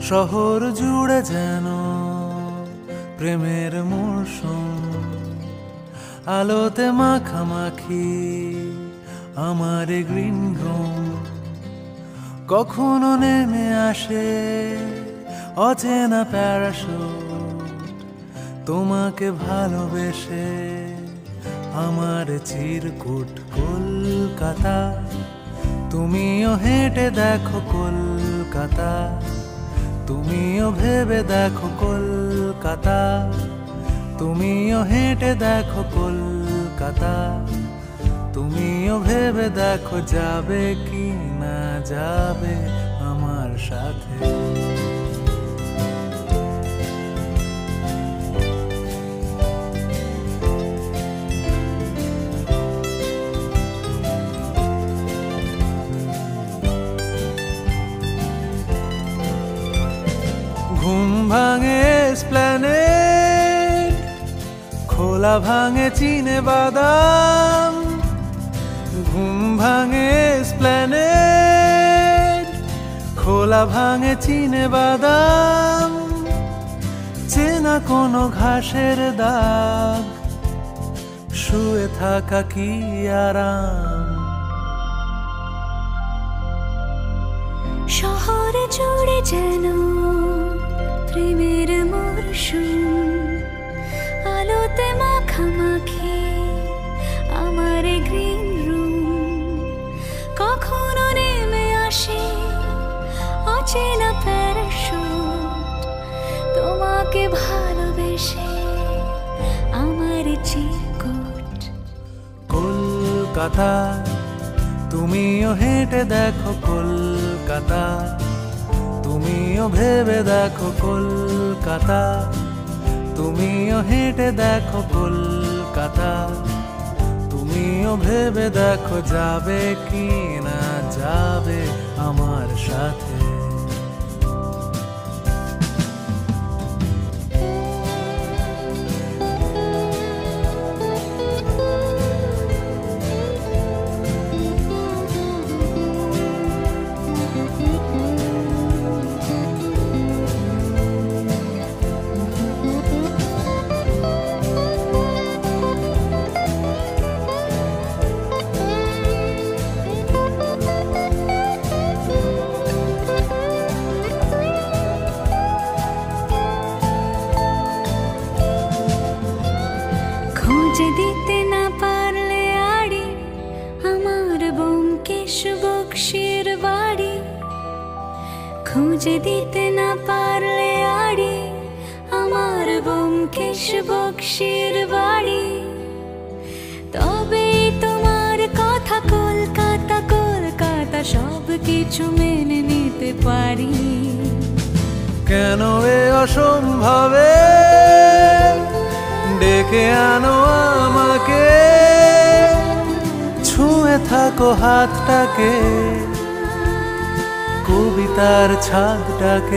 শহর জুড়ে যেন প্রেমের মৌসুম আলোতে মাখামাখি আমার গ্রিন রুম। কখনো নেমে আসে অচেনা প্যারাশুট। তোমাকে ভালোবেসে আমার চিরকুট কলকাতা। তুমিও হেঁটে দেখো কলকাতা। তুমিও ভেবে দেখো কলকাতা। তুমিও হেঁটে দেখো কলকাতা। তুমিও ভেবে দেখো যাবে কি না যাবে আমার সাথে। ঘুম ভাঙে স্প্ল্যানেড খোলা ভাঙে চিনে বাদাম, ঘুম ভাঙে স্প্ল্যানেড খোলা ভাঙে চিনে বাদাম, চেনা কোনো ঘাসের দাগ, শুয়ে থাকা কি আরাম? শহরে জুড়ে প্রেমের মরশুম আলোতে মাখামাখি আমার গ্রিন রুম কখনো নেমে আসে অচেনা প্যারাশুট তোমাকে ভালোবেসে আমার চিরকুট কলকাতা, তুমিও হেঁটে দেখো কলকাতা। তুমিও ভেবে দেখো কলকাতা। তুমিও হেঁটে দেখো কলকাতা। তুমিও ভেবে দেখো যাবে কি না যাবে আমার সাথে। খুঁজে দিতে না পারলে আড়ি, আমার বঙ্কেশ বক্সির বাড়ি। তবে তোমার কথা কলকাতা কলকাতা সব কিছু মেনে নিতে পারি। কেন এ অসম্ভবে ডেকে আনো আমাকে? ছুঁয়ে থাকো হাতটাকে। কবিতার ছাদটাকে